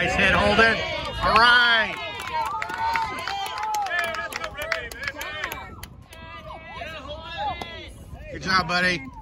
Nice hit, Holden. All right. Good job, buddy.